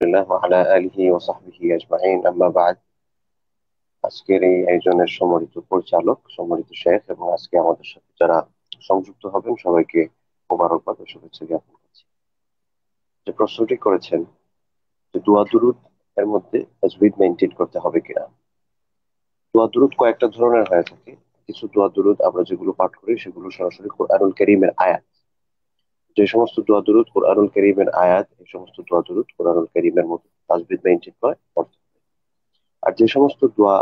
আলহামদুলিল্লাহ আলা আলহি ও সাহবিহি আজমাইন। আম্মা বাদ। আজকের এই আয়োজনের সম্মানিত পরিচালক, সম্মানিত শেখ এবং আজকে আমাদের সাথে যারা সংযুক্ত হবেন, সবাইকে মোবারকবাদ ও শুভেচ্ছা জ্ঞাপন করছি। যে প্রশ্নটি করেছেন যে দোয়া দুরুদ এর মধ্যে তাজবিদ মেনটেন করতে হবে কিনা। দোয়া দুরুদ কয়েকটা ধরনের হয়ে থাকে। কিছু দোয়া দুরুদ আমরা যেগুলো পাঠ করি, সেগুলো সরাসরি কোরআনুল করিমের আয়াত। যে সমস্ত দোয়া দুরুদ কোরআনুল করিমের আয়াত, এই সমস্ত দোয়া দুরুদ কোরআনুল করিমের মতো তাজবিদ মেনটেন করে পড়তে হবে আর যে সমস্ত দোয়া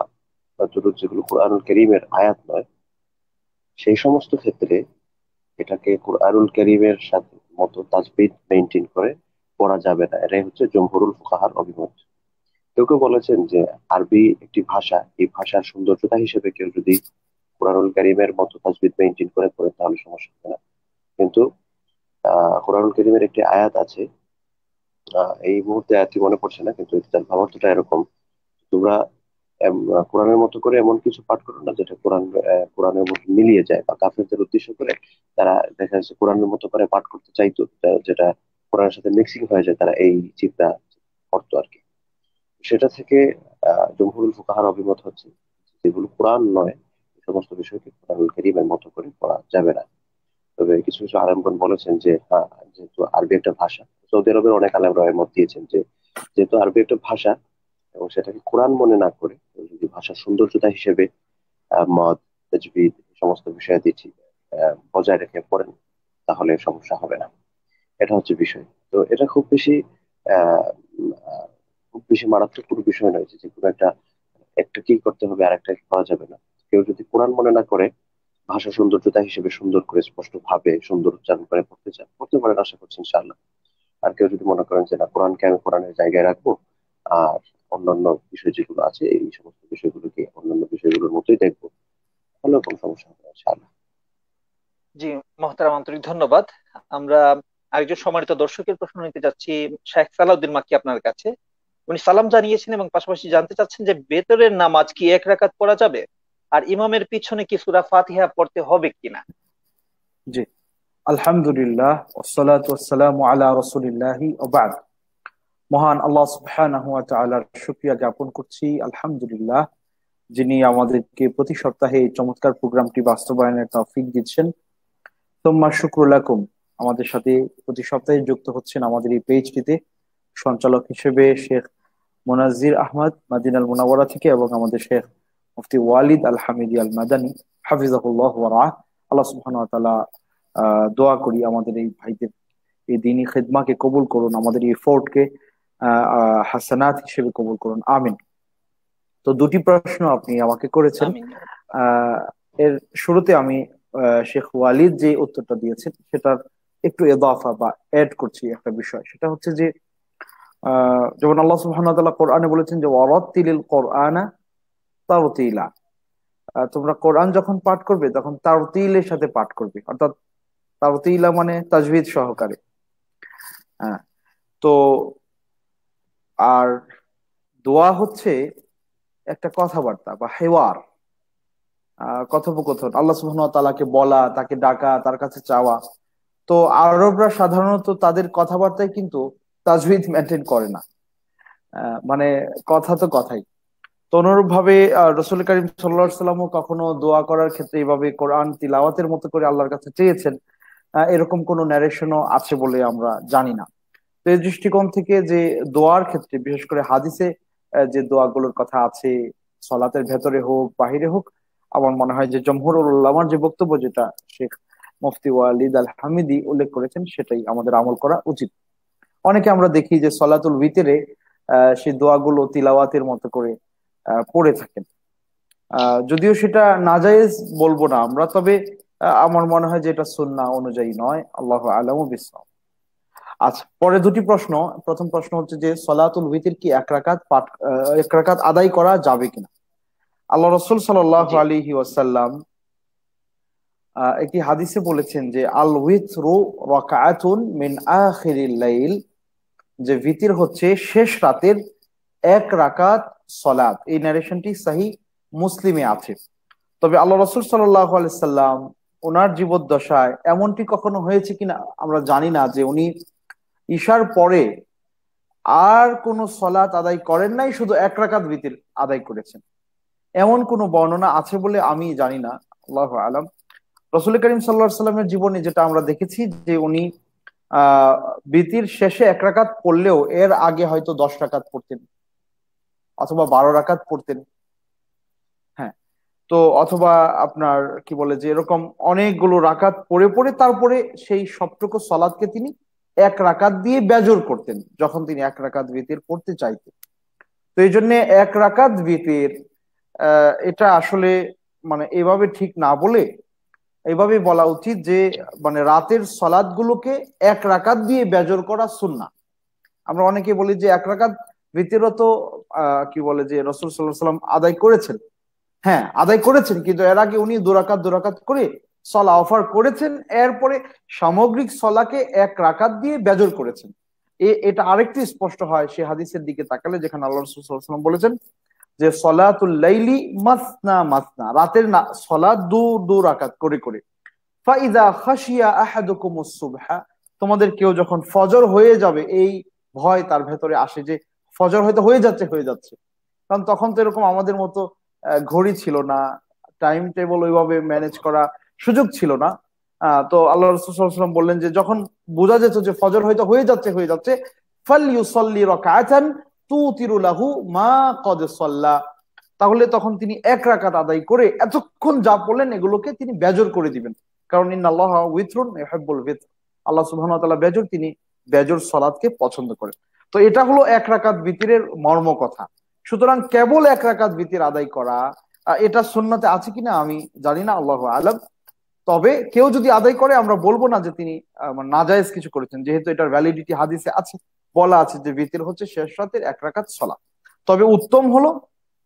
বা দুরুদ যেগুলো কোরআনুল করিমের আয়াত নয়, সেই সমস্ত ক্ষেত্রে এটাকে কোরআনুল করিমের সাথে মতো তাজবিদ মেনটেন করে পড়া যাবে না। এটাই হচ্ছে জমহুরুল ফুকাহার অভিমত। কেউ কেউ বলেছেন যে আরবি একটি ভাষা, এই ভাষার সৌন্দর্যতা হিসেবে কেউ যদি কোরআনুল করিমের মতো তাজবিদ মেনটেন করে পড়ে, তাহলে সমস্যা আহ কোরআনুল করিমের একটি আয়াত আছে। এই মুহূর্তে আয়াতটি মনে পড়ছে না, কিন্তু তার ভাবার্থটা এরকম। তোমরা কোরআনের মতো করে এমন কিছু পাঠ করো না যেটা কোরআন কোরআনের মতো মিলিয়ে যায় বা কাফেরদের উদ্দেশ্য করে তারা দেখা যাচ্ছে কোরআনের মতো করে পাঠ করতে চাইতো যেটা কোরআনের সাথে মিক্সিং হয়ে যায়, তারা এই চিন্তা করতো আর কি। সেটা থেকে জমহুরুল ফুকাহার অভিমত হচ্ছে যেগুলো কোরআন নয় সমস্ত বিষয়কে কোরআনুল করিমের মতো করে পড়া যাবে না। তবে কিছু কিছু আলেমগণ বলেছেন যে হ্যাঁ যেহেতু আরবি একটা ভাষা, সৌদি আরবের অনেক আলেমরা মত দিয়েছেন যে, যেহেতু আরবি একটা ভাষা এবং সেটাকে কোরআন মনে না করে যদি ভাষার সৌন্দর্যতা হিসেবে মদ তাজবিদ সমস্ত বিষয় দিচ্ছি বজায় রেখে পড়েন, তাহলে সমস্যা হবে না। এটা হচ্ছে বিষয়। তো এটা খুব বেশি আহ খুব বেশি মারাত্মক কোনো বিষয় নয় যে কোনো একটা একটা কি করতে হবে আর একটা করা যাবে না। কেউ যদি কোরআন মনে না করে ভাষা সৌন্দর্যতা হিসেবে সুন্দর করে স্পষ্ট ভাবে সুন্দর উচ্চারণ করে পড়তে চান। পড়তে পারেন, আশা করছি, ইনশাআল্লাহ। আর কেউ যদি মনে করেন যে, না কোরআনকে আমি কোরআনের জায়গায় রাখব? আর অন্যান্য বিষয় যেগুলো আছে, এই সমস্ত বিষয়গুলোকে, অন্যান্য বিষয়গুলোর মতোই দেখব তাহলে কোনো সমস্যা হবে ইনশাআল্লাহ। জি, মহতারাম আন্তরিক ধন্যবাদ। আমরা আরেকজন সম্মানিত দর্শকের প্রশ্ন নিতে যাচ্ছি, শেখ সালাউদ্দিন মাকি আপনার কাছে। উনি সালাম জানিয়েছেন এবং পাশাপাশি জানতে চাচ্ছেন যে, বেতরের নামাজ কি এক রাকাত পড়া যাবে? আর ইমামের পিছনে কি সুরা ফাতিহা পড়তে হবে কিনা? জি। আলহামদুলিল্লাহ, ওসসালাতু ওয়াসসালামু আলা রাসূলিল্লাহি ওয়া বাদ। মহান আল্লাহ সুবহানাহু ওয়া তাআলার শুকরিয়া জ্ঞাপন করছি। আলহামদুলিল্লাহ, যিনি আমাদেরকে প্রতি সপ্তাহে এই চমৎকার প্রোগ্রামটি বাস্তবায়নের তৌফিক দিচ্ছেন। তোমার শুক্রুলাকুম আমাদের সাথে প্রতি সপ্তাহে যুক্ত হচ্ছেন আমাদের এই পেজটিতে সঞ্চালক হিসেবে শেখ মোনাজির আহমদ, মাদিনাল মুনাওয়ারা থেকে এবং আমাদের শেখ মুফতি ওয়ালিদ আল হামিদি আল মাদানী হাফিজাহুল্লাহ ওয়ারা আল্লাহ সুবহান তাআলা দোয়া করি আমাদের এই ভাইদের এই দিনী খেদমাকে কবুল করুন আমাদের এই ফোর্টকে হাসানাত হিসেবে কবুল করুন। আমিন। তো দুটি প্রশ্ন আপনি আমাকে করেছেন। এর শুরুতে আমি শেখ ওয়ালিদ যে উত্তরটা দিয়েছেন সেটার একটু এদাফা বা অ্যাড করছি একটা বিষয়। সেটা হচ্ছে যে যেমন আল্লাহ সুবহানাহু তাআলা কোরআনে বলেছেন যে ওয়ারাত্তিলিল কোরআনা তারতিলা তোমরা কোরআন যখন পাঠ করবে, তখন তারতিলের সাথে পাঠ করবে। অর্থাৎ তারতিলা মানে তাজবিদ সহকারে। হ্যাঁ তো আর দোয়া হচ্ছে একটা কথাবার্তা বা হেওয়ার কথোপকথন। আল্লাহ সুবহানাহু তাআলাকে বলা, তাকে ডাকা, তার কাছে চাওয়া। তো আরবরা সাধারণত তাদের কথাবার্তায় কিন্তু তাজবিদ মেনটেন করে না। মানে কথা তো কথাই। তো অনুরূপ ভাবে রসুল করিম সাল্লা সাল্লামও কখনো দোয়া করার ক্ষেত্রে এইভাবে কোরআন তিলাওয়াতের মতো করে আল্লাহর কাছে চেয়েছেন এরকম কোন ন্যারেশনও আছে বলে আমরা জানি না। তো এই দৃষ্টিকোণ থেকে যে দোয়ার ক্ষেত্রে, বিশেষ করে হাদিসে যে দোয়াগুলোর কথা আছে, সলাতের ভেতরে হোক, বাহিরে হোক, আমার মনে হয় যে জমহুর উল্লামার যে বক্তব্য যেটা শেখ মুফতি ওয়ালিদ আল হামিদি উল্লেখ করেছেন, সেটাই আমাদের আমল করা উচিত। অনেকে আমরা দেখি যে সলাতুল ভিতরে সেই দোয়াগুলো তিলাওয়াতের মতো করে পড়ে থাকেন। যদিও সেটা নাজায়েজ বলব না আমরা তবে আমার মনে হয় যে এটা সুন্না অনুযায়ী নয়। আল্লাহ আলম বিসলাম আচ্ছা পরে দুটি প্রশ্ন। প্রথম প্রশ্ন হচ্ছে যে সলাতুল ভিতির কি এক রাকাত পাঠ এক রাকাত আদায় করা যাবে কিনা? আল্লাহ রসুল সাল্লাহ আলী ওয়াসাল্লাম একটি হাদিসে বলেছেন যে আল উইথরু রকায়াতুন মিন আখিরিল লাইল যে ভিতির হচ্ছে শেষ রাতের এক রাকাত সলাদ এই ন্যারেশনটি সাহি মুসলিমে আছে। তবে আল্লাহ রসুল আলাইসাল্লাম ওনার জীবদ্দশায় এমনটি কখনো হয়েছে কিনা আমরা জানি না যে উনি ঈশার পরে আর কোন সলাত আদায় করেন নাই, শুধু এক রাকাত ভিতির আদায় করেছেন। এমন কোন বর্ণনা আছে বলে আমি জানি না, আল্লাহ আলম। রসুল করিম সাল্লা সাল্লামের জীবনে যেটা আমরা দেখেছি যে উনি, আহ বিতির শেষে এক রাকাত পড়লেও এর আগে হয়তো দশ রাকাত পড়তেন। অথবা বারো রাকাত পড়তেন। হ্যাঁ তো অথবা আপনার কি বলে যে এরকম অনেকগুলো রাকাত পড়ে পড়ে তারপরে সেই সবটুকু সলাদকে তিনি এক রাকাত দিয়ে বেজর করতেন, যখন তিনি এক রাকাত বিতির পড়তে চাইতেন। তো এই জন্য এক রাকাত বিতির এটা আসলে মানে এভাবে ঠিক না বলে এভাবে বলা উচিত যে মানে রাতের সলাদ গুলোকে এক রাকাত দিয়ে বেজর করা সুন্না আমরা অনেকে বলি যে এক রাকাত ভিতরও তো কি বলে যে রসুল সাল্লাহ সাল্লাম আদায় করেছেন। হ্যাঁ আদায় করেছেন, কিন্তু এর আগে উনি দুরাকাত দুরাকাত করে সলা অফার করেছেন, এরপরে সামগ্রিক সলাকে এক রাকাত দিয়ে বেজর করেছেন। এটা আরেকটি স্পষ্ট হয় সে হাদিসের দিকে তাকালে, যেখানে আল্লাহ রসুল বলেছেন যে সলাতুল্লাইলি মাসনা মাসনা, রাতের না সলাত দু দু রাকাত করে করে। ফাইদা খাসিয়া আহাদুকুম সুবহা তোমাদের কেউ যখন ফজর হয়ে যাবে, এই ভয় তার ভেতরে আসে যে ফজর হয়তো হয়ে যাচ্ছে হয়ে যাচ্ছে। কারণ তখন তো এরকম আমাদের মতো ঘড়ি ছিল না। টাইম টেবল ওইভাবে ম্যানেজ করা সুযোগ ছিল না। তো আল্লাহ রসুলাম বললেন যে, যখন বোঝা যেত যে ফজর হয়তো হয়ে যাচ্ছে হয়ে যাচ্ছে ফাল ইউসল্লি রকায়াতান তু তিরুলাহু মা কদ তাহলে তখন তিনি এক রাকাত আদায় করে এতক্ষণ যা বললেন এগুলোকে তিনি বেজর করে দিবেন। কারণ ইন আল্লাহ উইথরুন হেব্বুল উইথ আল্লাহ ওয়া বেজর, তিনি বেজর সালাতকে পছন্দ করেন। তো এটা হলো এক রাকাত বিতিরের মর্ম কথা। সুতরাং কেবল এক রাকাত বিতির আদায় করা এটা সুন্নাতে আছে কিনা আমি জানি না, আল্লাহ আলম। তবে কেউ যদি আদায় করে, আমরা বলব না যে তিনি নাজায়েজ কিছু করেছেন, যেহেতু এটার ভ্যালিডিটি হাদিসে আছে, বলা আছে যে বিতির হচ্ছে শেষ রাতের এক রাকাত সলা তবে উত্তম হলো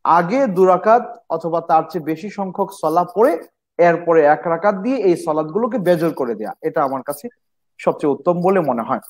আগে দুরাকাত অথবা তার চেয়ে বেশি সংখ্যক সলা পড়ে, এরপরে এক রাকাত দিয়ে এই সলাদ গুলোকে বেজর করে দেয়া। এটা আমার কাছে সবচেয়ে উত্তম বলে মনে হয়।